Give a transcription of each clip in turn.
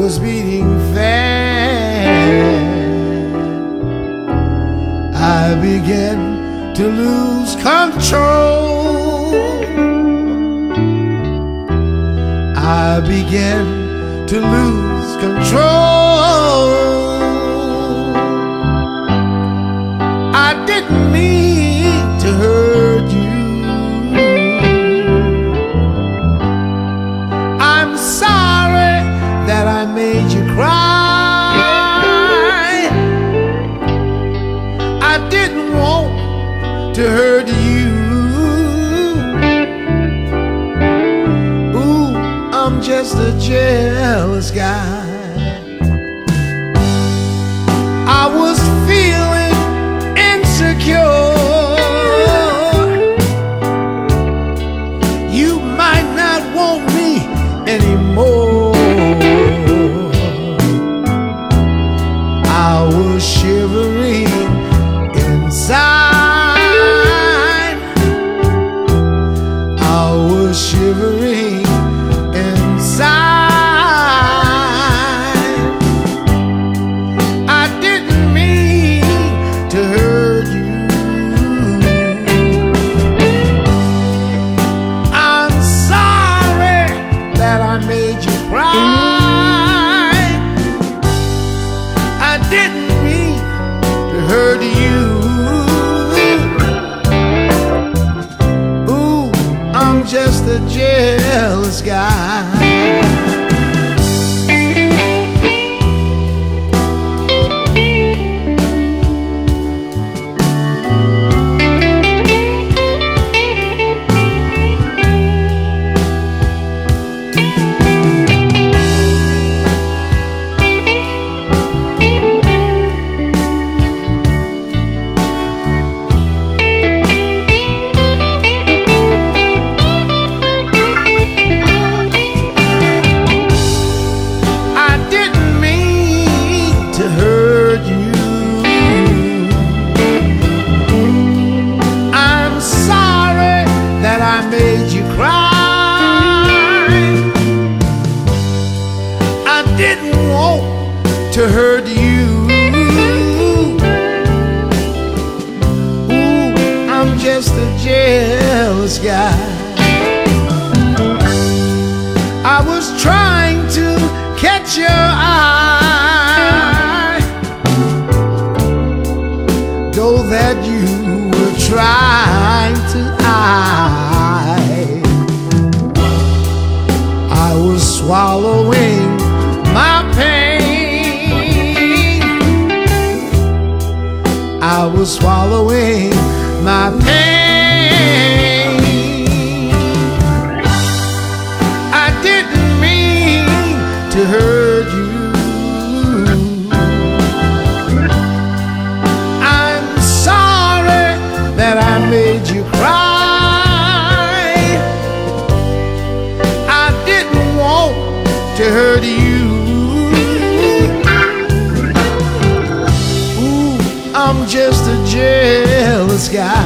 was beating fast. I began to lose control. I began to lose control. To hurt you. Ooh, I'm just a jealous guy. I'm just a jealous guy. To hurt you. Ooh, I'm just a jealous guy. I was trying to catch your eye, though that you were trying to hide. Was swallowing my pain. I didn't mean to hurt you. I'm sorry that I made you cry. I didn't want to hurt you. I'm just jealous guy.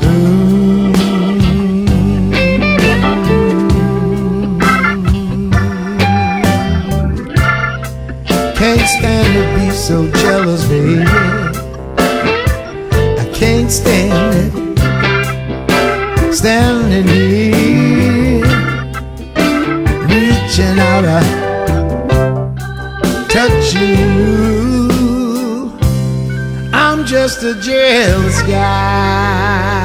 Mm. Can't stand to be so jealous, baby. I can't stand it. Standing here, reaching out, I just a jealous guy.